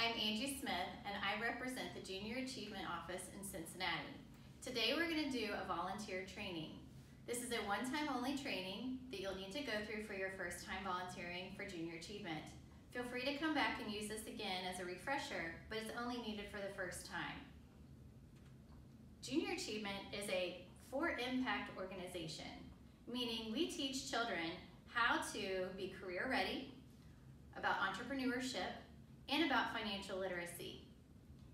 I'm Angie Smith and I represent the Junior Achievement Office in Cincinnati. Today we're going to do a volunteer training. This is a one-time only training that you'll need to go through for your first time volunteering for Junior Achievement. Feel free to come back and use this again as a refresher, but it's only needed for the first time. Junior Achievement is a for impact organization, meaning we teach children how to be career ready, about entrepreneurship, and about financial literacy.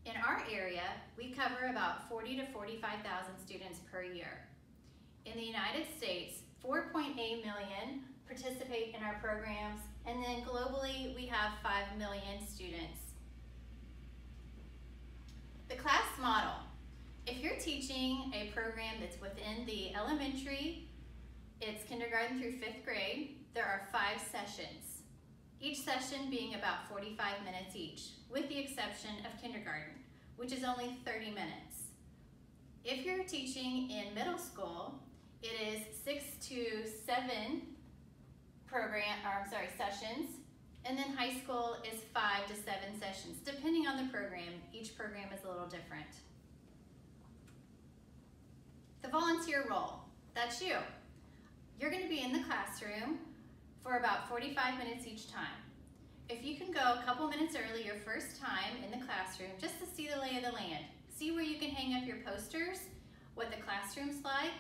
In our area, we cover about 40 to 45,000 students per year. In the United States, 4.8 million participate in our programs, and then globally, we have 5 million students. The class model. If you're teaching a program that's within the elementary, it's kindergarten through fifth grade, there are five sessions each session being about 45 minutes each, with the exception of kindergarten, which is only 30 minutes. If you're teaching in middle school, it is six to seven program, or I'm sorry, sessions, and then high school is five to seven sessions, depending on the program. Each program is a little different. The volunteer role, that's you. You're gonna be in the classroom for about 45 minutes each time. If you can go a couple minutes early your first time in the classroom just to see the lay of the land, see where you can hang up your posters, what the classroom's like,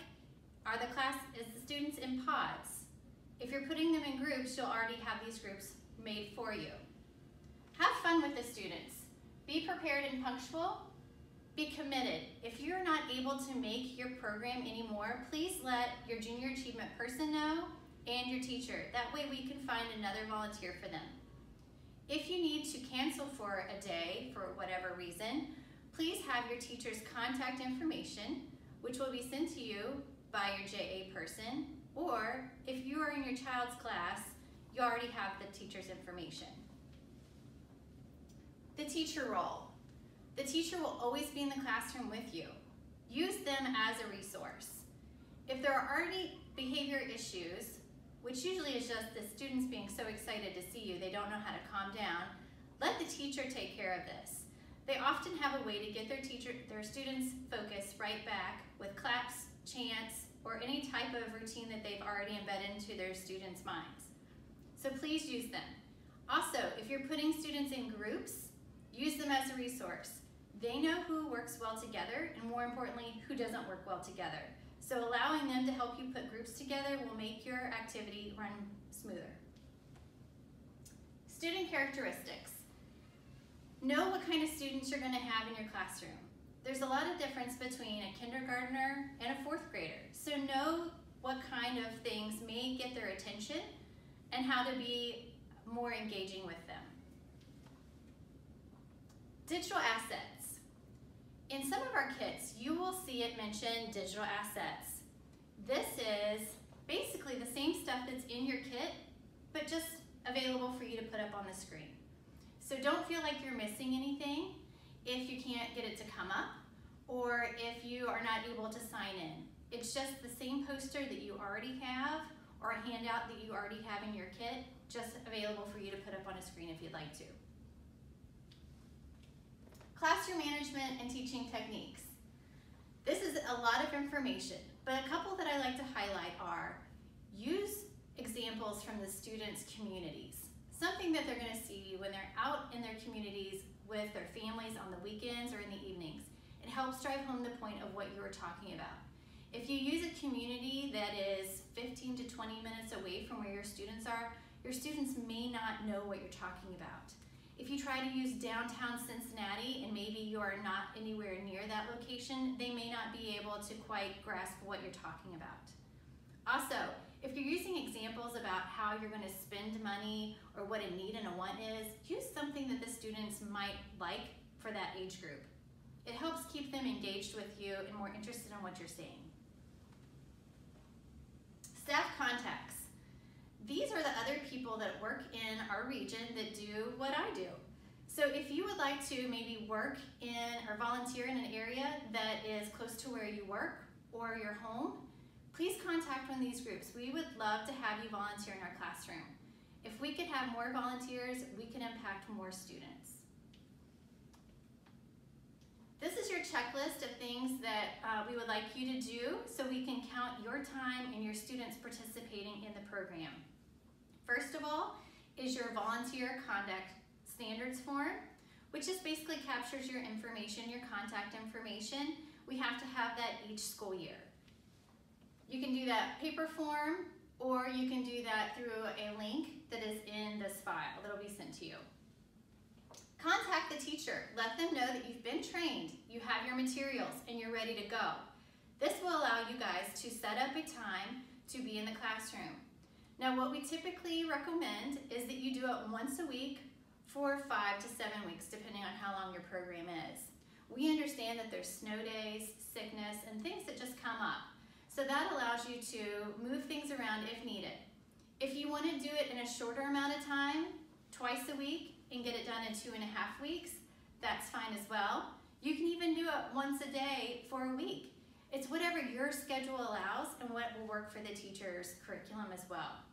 are the class, is the students in pods? If you're putting them in groups, you'll already have these groups made for you. Have fun with the students. Be prepared and punctual. Be committed. If you're not able to make your program anymore, please let your junior achievement person know and your teacher. That way we can find another volunteer for them. If you need to cancel for a day for whatever reason, please have your teacher's contact information, which will be sent to you by your JA person, or if you are in your child's class, you already have the teacher's information. The teacher role. The teacher will always be in the classroom with you. Use them as a resource. If there are already behavior issues, which usually is just the students being so excited to see you, they don't know how to calm down, let the teacher take care of this. They often have a way to get their teacher, their students focus right back with claps, chants, or any type of routine that they've already embedded into their students' minds. So please use them. Also, if you're putting students in groups, use them as a resource. They know who works well together, and more importantly, who doesn't work well together. So allowing them to help you put groups together will make your activity run smoother. Student characteristics. Know what kind of students you're gonna have in your classroom. There's a lot of difference between a kindergartner and a fourth grader. So know what kind of things may get their attention and how to be more engaging with them. Digital assets. Some of our kits, you will see it mention digital assets. This is basically the same stuff that's in your kit, but just available for you to put up on the screen. So don't feel like you're missing anything if you can't get it to come up or if you are not able to sign in. It's just the same poster that you already have or a handout that you already have in your kit, just available for you to put up on a screen if you'd like to. Classroom management and teaching techniques. This is a lot of information, but a couple that I like to highlight are use examples from the students' communities. Something that they're gonna see when they're out in their communities with their families on the weekends or in the evenings. It helps drive home the point of what you were talking about. If you use a community that is 15 to 20 minutes away from where your students are, your students may not know what you're talking about. If you try to use downtown Cincinnati and maybe you are not anywhere near that location, they may not be able to quite grasp what you're talking about. Also, if you're using examples about how you're going to spend money or what a need and a want is, use something that the students might like for that age group. It helps keep them engaged with you and more interested in what you're saying. Staff contacts. These are the other people that work in our region that do what I do. So if you would like to maybe work in or volunteer in an area that is close to where you work or your home, please contact one of these groups. We would love to have you volunteer in our classroom. If we could have more volunteers, we can impact more students. This is your checklist of things that uh, we would like you to do so we can count your time and your students participating in the program. First of all is your volunteer conduct standards form, which just basically captures your information, your contact information. We have to have that each school year. You can do that paper form or you can do that through a link that is in this file that'll be sent to you. Contact the teacher. Let them know that you've been trained, you have your materials, and you're ready to go. This will allow you guys to set up a time to be in the classroom. Now what we typically recommend is that you do it once a week for five to seven weeks, depending on how long your program is. We understand that there's snow days, sickness, and things that just come up. So that allows you to move things around if needed. If you want to do it in a shorter amount of time, twice a week, and get it done in two and a half weeks, that's fine as well. You can even do it once a day for a week. It's whatever your schedule allows and what will work for the teacher's curriculum as well.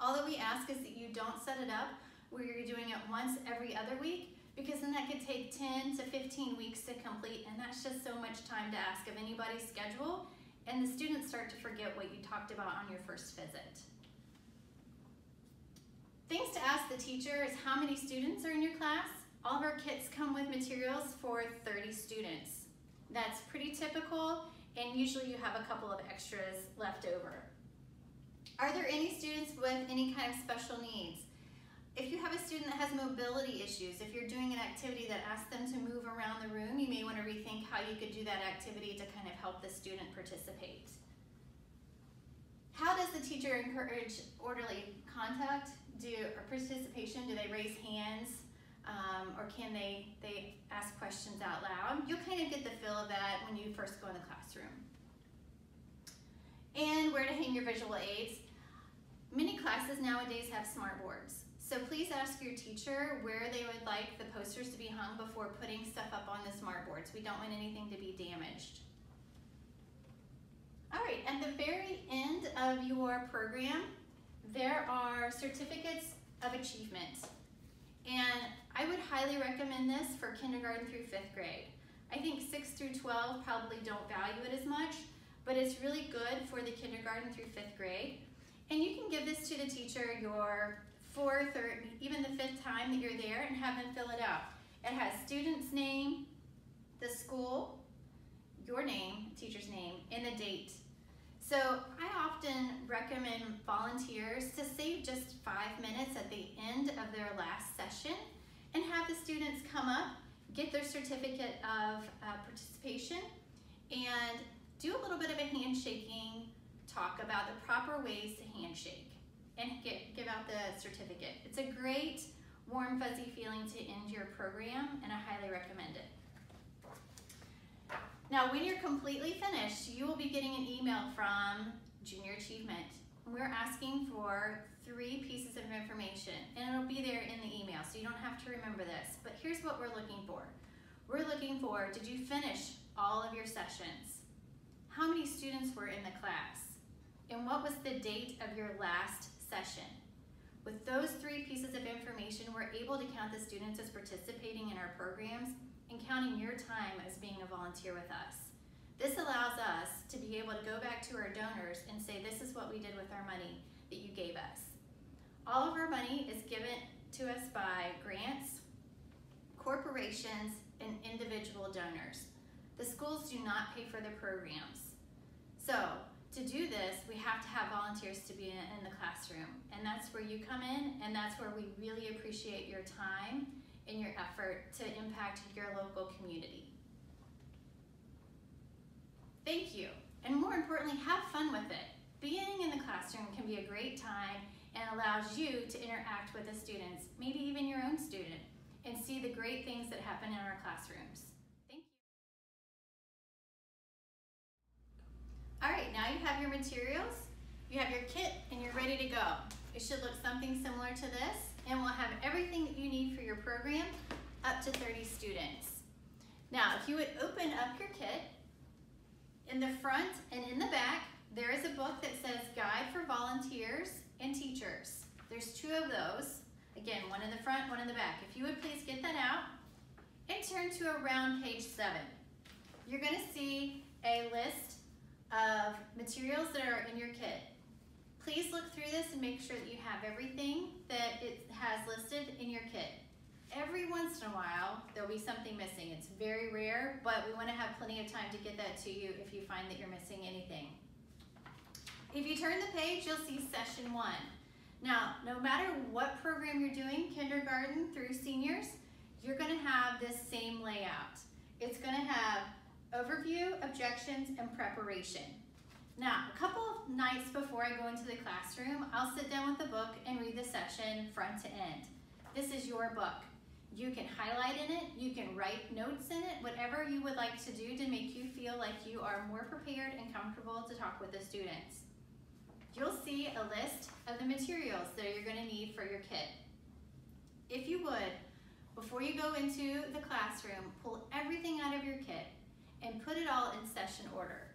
All that we ask is that you don't set it up where you're doing it once every other week because then that could take 10 to 15 weeks to complete and that's just so much time to ask of anybody's schedule and the students start to forget what you talked about on your first visit. Things to ask the teacher is how many students are in your class. All of our kits come with materials for 30 students. That's pretty typical and usually you have a couple of extras left over. Are there any students with any kind of special needs? If you have a student that has mobility issues, if you're doing an activity that asks them to move around the room, you may want to rethink how you could do that activity to kind of help the student participate. How does the teacher encourage orderly contact do, or participation? Do they raise hands? Um, or can they, they ask questions out loud? You'll kind of get the feel of that when you first go in the classroom. And where to hang your visual aids. Many classes nowadays have smart boards. So please ask your teacher where they would like the posters to be hung before putting stuff up on the smart boards. We don't want anything to be damaged. All right, at the very end of your program, there are certificates of achievement. And I would highly recommend this for kindergarten through fifth grade. I think six through 12 probably don't value it as much, but it's really good for the kindergarten through fifth grade. And you can give this to the teacher your fourth or even the fifth time that you're there and have them fill it out. It has student's name, the school, your name, teacher's name, and the date. So I often recommend volunteers to save just five minutes at the end of their last session and have the students come up, get their certificate of uh, participation, and do a little bit of a handshaking talk about the proper ways to handshake and get, give out the certificate. It's a great warm fuzzy feeling to end your program and I highly recommend it. Now when you're completely finished, you will be getting an email from Junior Achievement. We're asking for three pieces of information and it'll be there in the email so you don't have to remember this. But here's what we're looking for. We're looking for, did you finish all of your sessions? How many students were in the class? And what was the date of your last session. With those three pieces of information, we're able to count the students as participating in our programs and counting your time as being a volunteer with us. This allows us to be able to go back to our donors and say, this is what we did with our money that you gave us. All of our money is given to us by grants, corporations, and individual donors. The schools do not pay for the programs. So to do this, we have to have volunteers to be in, the classroom. And that's where you come in, and that's where we really appreciate your time and your effort to impact your local community. Thank you. And more importantly, have fun with it. Being in the classroom can be a great time and allows you to interact with the students, maybe even your own student, and see the great things that happen in our classrooms. All right, now you have your materials, you have your kit, and you're ready to go. It should look something similar to this, and we'll have everything that you need for your program, up to 30 students. Now, if you would open up your kit, in the front and in the back, there is a book that says Guide for Volunteers and Teachers. There's two of those. Again, one in the front, one in the back. If you would please get that out and turn to around page seven. you're gonna see a list of materials that are in your kit. Please look through this and make sure that you have everything that it has listed in your kit. Every once in a while, there'll be something missing. It's very rare, but we wanna have plenty of time to get that to you if you find that you're missing anything. If you turn the page, you'll see session one. Now, no matter what program you're doing, kindergarten through seniors, you're gonna have this same layout. It's gonna have overview, objections, and preparation. Now, a couple of nights before I go into the classroom, I'll sit down with the book and read the session front to end. This is your book. You can highlight in it, you can write notes in it, whatever you would like to do to make you feel like you are more prepared and comfortable to talk with the students. You'll see a list of the materials that you're gonna need for your kit. If you would, before you go into the classroom, pull everything out of your kit and put it all in session order.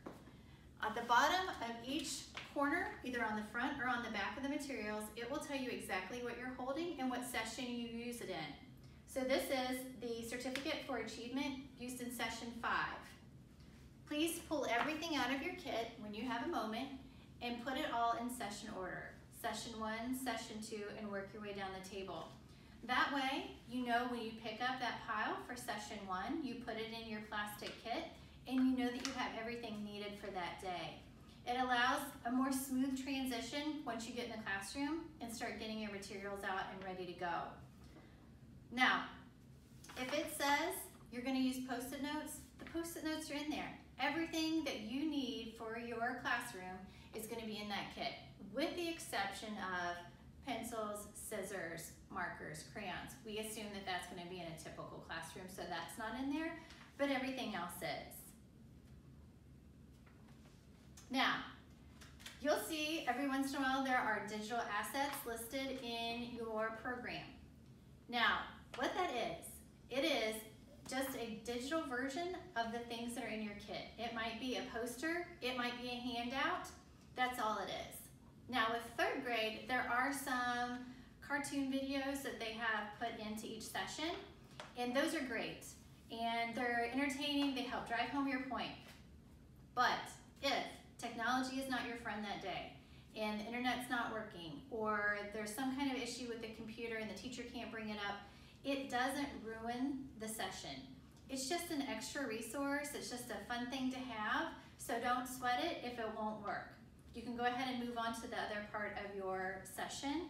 At the bottom of each corner, either on the front or on the back of the materials, it will tell you exactly what you're holding and what session you use it in. So this is the Certificate for Achievement used in session five. Please pull everything out of your kit when you have a moment and put it all in session order. Session one, session two, and work your way down the table. That way, you know when you pick up that pile for session one, you put it in your plastic kit, and you know that you have everything needed for that day. It allows a more smooth transition once you get in the classroom and start getting your materials out and ready to go. Now, if it says you're gonna use post-it notes, the post-it notes are in there. Everything that you need for your classroom is gonna be in that kit, with the exception of pencils, scissors, markers, crayons. We assume that that's gonna be in a typical classroom, so that's not in there, but everything else is. Now, you'll see every once in a while there are digital assets listed in your program. Now, what that is, it is just a digital version of the things that are in your kit. It might be a poster, it might be a handout, that's all it is. Now with third grade, there are some cartoon videos that they have put into each session, and those are great. And they're entertaining, they help drive home your point. But if technology is not your friend that day, and the internet's not working, or there's some kind of issue with the computer and the teacher can't bring it up, it doesn't ruin the session. It's just an extra resource, it's just a fun thing to have, so don't sweat it if it won't work. You can go ahead and move on to the other part of your session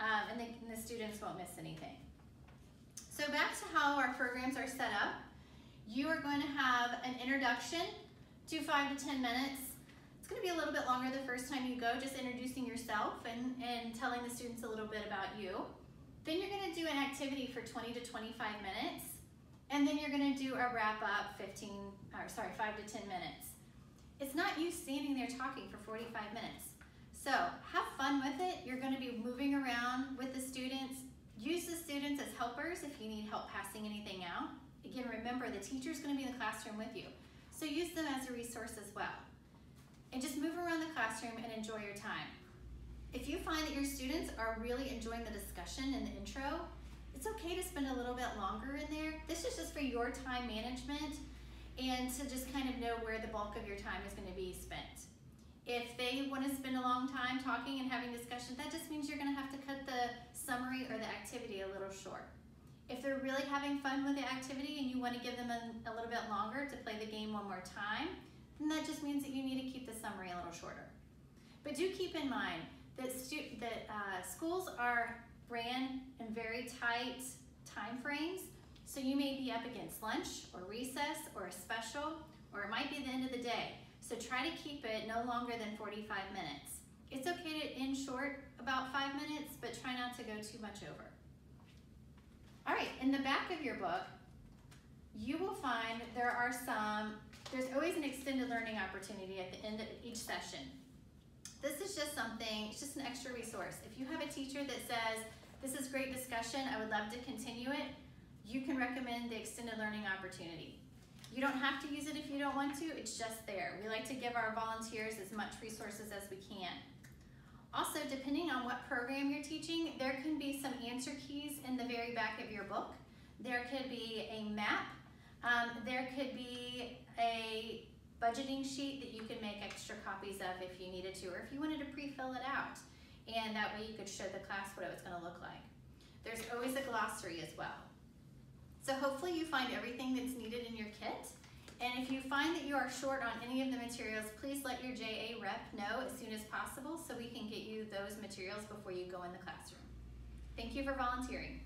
um, and, the, and the students won't miss anything. So back to how our programs are set up. You are going to have an introduction to five to 10 minutes. It's gonna be a little bit longer the first time you go, just introducing yourself and, and telling the students a little bit about you. Then you're gonna do an activity for 20 to 25 minutes, and then you're gonna do a wrap up 15, or sorry, five to 10 minutes. It's not you standing there talking for 45 minutes. So have fun with it. You're gonna be moving around with the students. Use the students as helpers if you need help passing anything out. Again, remember the teacher's gonna be in the classroom with you. So use them as a resource as well. And just move around the classroom and enjoy your time. If you find that your students are really enjoying the discussion and the intro, it's okay to spend a little bit longer in there. This is just for your time management and to just kind of know where the bulk of your time is gonna be spent. If they want to spend a long time talking and having discussion, that just means you're going to have to cut the summary or the activity a little short. If they're really having fun with the activity and you want to give them a, a little bit longer to play the game one more time, then that just means that you need to keep the summary a little shorter. But do keep in mind that, that uh, schools are ran in very tight time frames, so you may be up against lunch or recess or a special, or it might be the end of the day. So try to keep it no longer than 45 minutes. It's okay to end short about five minutes, but try not to go too much over. All right, in the back of your book, you will find there are some, there's always an extended learning opportunity at the end of each session. This is just something, it's just an extra resource. If you have a teacher that says, this is great discussion, I would love to continue it, you can recommend the extended learning opportunity. You don't have to use it if you don't want to, it's just there. We like to give our volunteers as much resources as we can. Also, depending on what program you're teaching, there can be some answer keys in the very back of your book. There could be a map. Um, there could be a budgeting sheet that you can make extra copies of if you needed to, or if you wanted to pre-fill it out. And that way you could show the class what it was gonna look like. There's always a glossary as well. So hopefully you find everything that's needed in your kit. And if you find that you are short on any of the materials, please let your JA rep know as soon as possible so we can get you those materials before you go in the classroom. Thank you for volunteering.